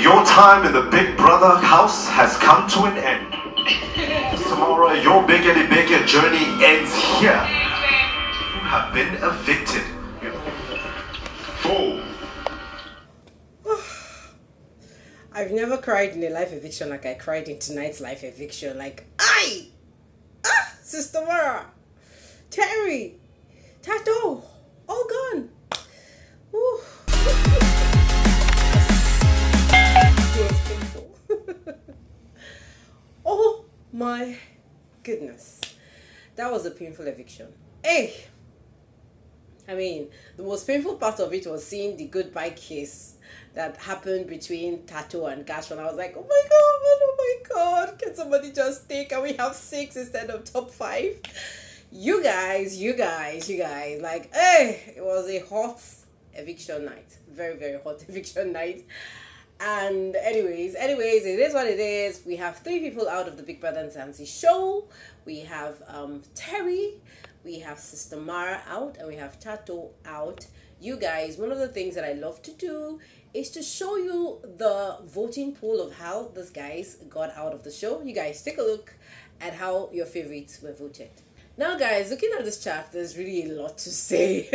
Your time in the Big Brother house has come to an end. Tomorrow, your Biggity Bigger journey ends here. You have been evicted. Fool. I've never cried in a live eviction like I cried in tonight's live eviction. Like, I, ah, Sis Tamara, Terry, Thato, all gone. Woo. Oh my goodness. That was a painful eviction. Hey! I mean, the most painful part of it was seeing the goodbye kiss that happened between Thato and Gash1. I was like, oh my god, oh my god, can somebody just take? Can we have six instead of top five? You guys, you guys, you guys, like, hey, it was a hot eviction night. Very, very hot eviction night. And anyways, anyways, it is what it is. We have three people out of the Big Brother Mzansi show. We have um, Terry, we have Sis Tamara out, and we have Thato out. You guys, one of the things that I love to do is to show you the voting pool of how these guys got out of the show. You guys take a look at how your favorites were voted. Now, guys, looking at this chart, there's really a lot to say.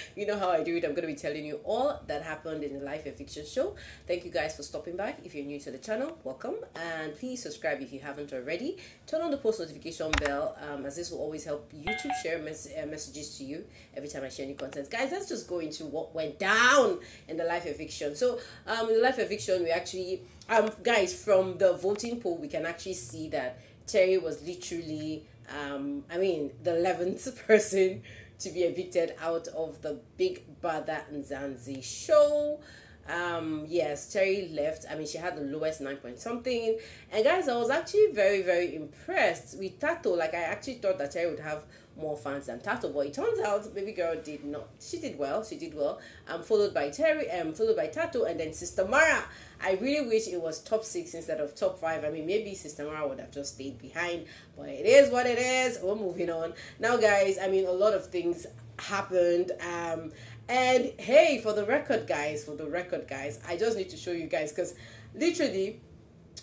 you know how I do it. I'm going to be telling you all that happened in the live eviction show. Thank you guys for stopping by. If you're new to the channel, welcome. And please subscribe if you haven't already. Turn on the post notification bell, um, as this will always help YouTube share mes- uh, messages to you every time I share new content. Guys, let's just go into what went down in the live eviction. So, um, in the live eviction, we actually, um, guys, from the voting poll, we can actually see that Terry was literally um, I mean, the 11th person to be evicted out of the Big Brother Mzansi show. Um, yes, Terry left. I mean, she had the lowest nine point something. And guys, I was actually very, very impressed with Thato. Like, I actually thought that Terry would have more fans than Thato, but it turns out baby girl did not. She did well. She did well. Um, followed by Terry, um, followed by Thato, and then Sis Tamara. I really wish it was top six instead of top five. I mean, maybe Sis Tamara would have just stayed behind, but it is what it is. We're moving on now, guys. I mean, a lot of things happened. Um, and hey, for the record, guys, for the record, guys, I just need to show you guys because literally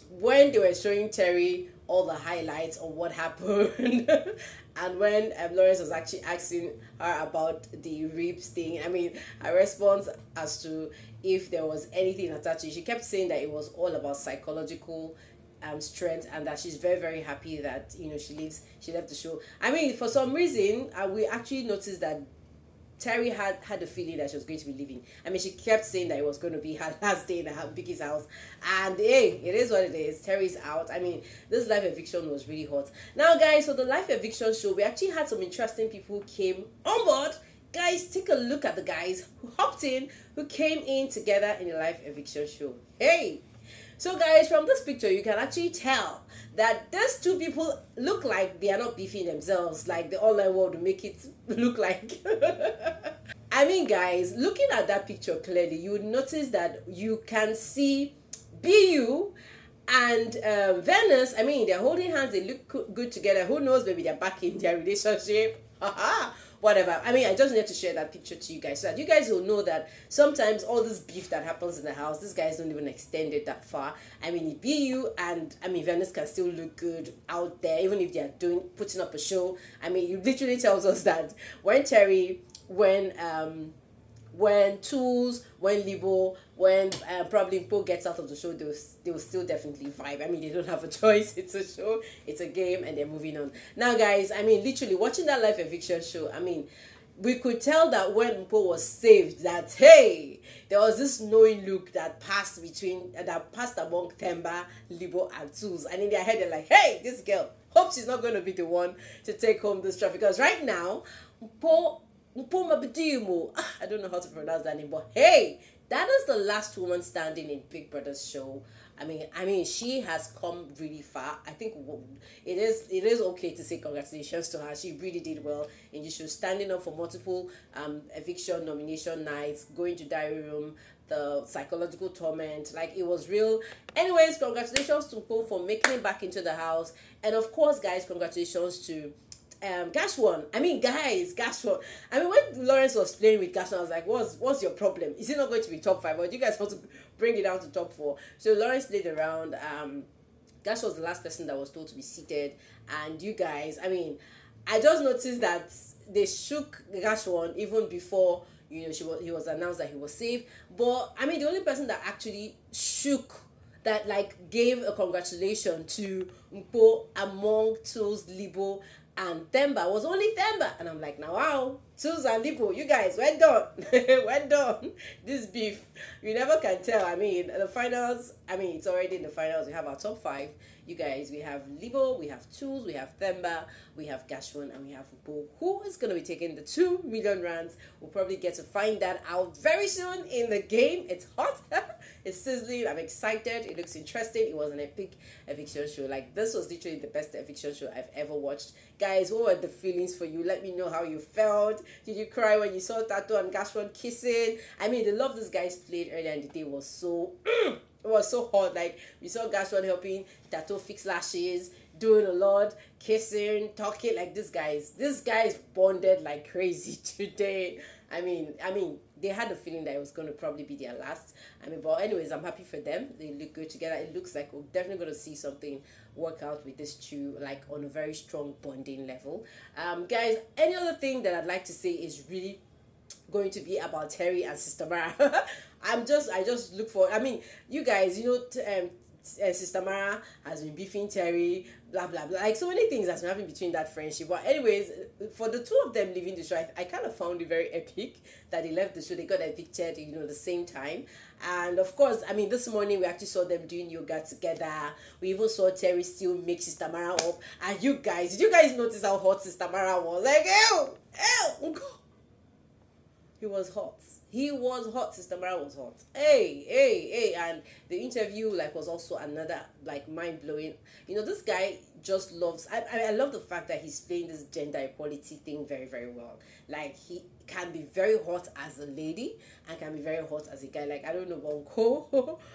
when they were showing Terry all the highlights of what happened and when um, Lawrence was actually asking her about the ribs thing, I mean, her response as to if there was anything attached to it, she kept saying that it was all about psychological um, strength and that she's very very happy that you know she leaves she left the show. I mean for some reason uh, we actually noticed that Terry had had a feeling that she was going to be leaving. I mean, she kept saying that it was going to be her last day in her Biggie's house, and hey, it is what it is. Terry's out. I mean, this live eviction was really hot. Now, guys, so the live eviction show, we actually had some interesting people who came on board. Guys, take a look at the guys who hopped in, who came in together in the live eviction show. Hey, so guys, from this picture, you can actually tell that those two people look like they are not beefing themselves, like the online world make it look like. I mean, guys, looking at that picture clearly, you would notice that you can see BU and um, Venus. I mean, they're holding hands, they look good together. Who knows, maybe they're back in their relationship. whatever. I mean, I just need to share that picture to you guys so that you guys will know that sometimes all this beef that happens in the house, these guys don't even extend it that far. I mean, it be you and I mean, Venus can still look good out there, even if they are doing putting up a show. I mean, you literally tells us that when Terry, when um when Tools, when Libo, when uh, probably Paul gets out of the show, they will, they will still definitely vibe. I mean, they don't have a choice. It's a show, it's a game, and they're moving on. Now, guys, I mean, literally watching that live eviction show, I mean, we could tell that when Paul was saved, that hey, there was this knowing look that passed between uh, that passed among Themba, Libo, and Tools, and in their head they're like, hey, this girl, hope she's not going to be the one to take home this trophy because right now. Ah, I don't know how to pronounce that name, but hey, that is the last woman standing in Big Brother's show. I mean, I mean, she has come really far. I think it is it is okay to say congratulations to her. She really did well in the show, standing up for multiple um eviction nomination nights, going to diary room, the psychological torment. Like it was real. Anyways, congratulations to Paul for making it back into the house, and of course, guys, congratulations to um Gash1. I mean, guys, Gash1. I mean, when Lawrence was playing with Gash1, I was like, "What's what's your problem? Is he not going to be top five? Or do you guys want to bring it down to top four. So Lawrence played around. Um, was the last person that was told to be seated, and you guys, I mean, I just noticed that they shook Gash1 even before you know she was he was announced that he was safe. But I mean, the only person that actually shook that like gave a congratulation to Mpho among Tools, Libo, and Themba was only Themba. And I'm like, now wow, Tools and Libo, you guys, well done. well done. This beef, you never can tell. I mean, the finals, I mean, it's already in the finals. We have our top five. You guys, we have Libo, we have Tools, we have Themba, we have Gash1, and we have Bo. Who is going to be taking the 2 million rands? We'll probably get to find that out very soon in the game. It's hot. it's sizzling. I'm excited. It looks interesting. It was an epic eviction show. Like, this was literally the best eviction show I've ever watched. Guys, what were the feelings for you? Let me know how you felt. Did you cry when you saw Thato and Gash1 kissing? I mean, the love these guys played earlier in the day was so... it was so hot. Like we saw Gash1 helping Thato fix lashes, doing a lot, kissing, talking like this guys. This guys bonded like crazy today. I mean, I mean, they had a feeling that it was going to probably be their last. I mean, but anyways, I'm happy for them. They look good together. It looks like we're definitely going to see something work out with these two, like on a very strong bonding level. Um, guys, any other thing that I'd like to say is really going to be about Terry and Sis Tamara. I'm just I just look for I mean you guys you know um uh, Sister Mara has been beefing Terry, blah blah blah. Like so many things that's been happening between that friendship. But anyways, for the two of them leaving the show, I, I kind of found it very epic that they left the show. They got evicted, you know, the same time. And of course, I mean, this morning we actually saw them doing yoga together. We even saw Terry still make Sister Mara up. And you guys, did you guys notice how hot Sister Mara was? Like, ew, ew, he was hot. He was hot. Sis Tamara was hot. Hey, hey, hey. And the interview like was also another like mind blowing. You know, this guy just loves. I, I I love the fact that he's playing this gender equality thing very very well. Like he can be very hot as a lady and can be very hot as a guy. Like I don't know Bonko.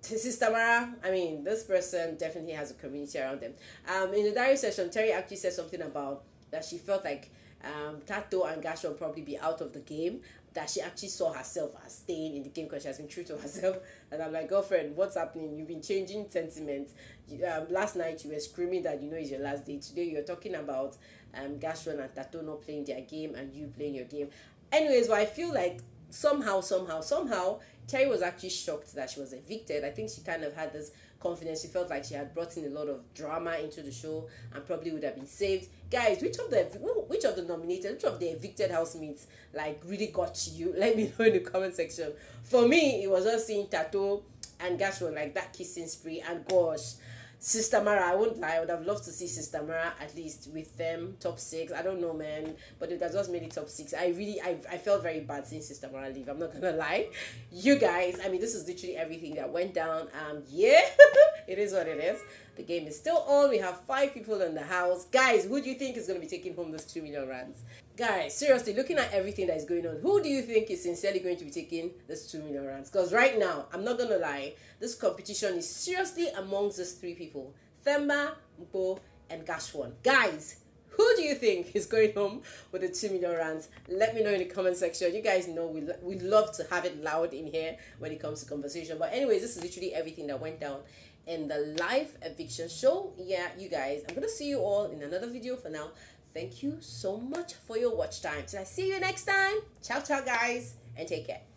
Sis Tamara, I mean, this person definitely has a community around them. Um, in the diary session, Terry actually said something about that she felt like um, Thato and Gash will probably be out of the game. That she actually saw herself as staying in the game because she has been true to herself. And I'm like, girlfriend, what's happening? You've been changing sentiments. Um, last night you were screaming that you know it's your last day. Today you're talking about um, and Thato not playing their game and you playing your game. Anyways, well, I feel like somehow, somehow, somehow, Terry was actually shocked that she was evicted. I think she kind of had this confidence. She felt like she had brought in a lot of drama into the show and probably would have been saved. Guys, which of the which of the nominated, which of the evicted housemates like really got you? Let me know in the comment section. For me, it was just seeing Tato and Gashwan like that kissing spree and gosh Sis Tamara, I won't lie, I would have loved to see Sis Tamara at least with them top six. I don't know, man, but it just made it top six. I really, I, I felt very bad seeing Sis Tamara leave. I'm not gonna lie, you guys. I mean, this is literally everything that went down. Um, yeah, it is what it is. The game is still on. We have five people in the house. Guys, who do you think is going to be taking home those 2 million rands? Guys, seriously, looking at everything that is going on, who do you think is sincerely going to be taking this 2 million rands? Because right now, I'm not going to lie, this competition is seriously amongst these three people. Themba, Mpho, and Gash1. Guys, who do you think is going home with the 2 million rands? Let me know in the comment section. You guys know we, we love to have it loud in here when it comes to conversation. But anyways, this is literally everything that went down in the live eviction show. Yeah, you guys, I'm gonna see you all in another video for now. Thank you so much for your watch time. I see you next time. Ciao, ciao, guys, and take care.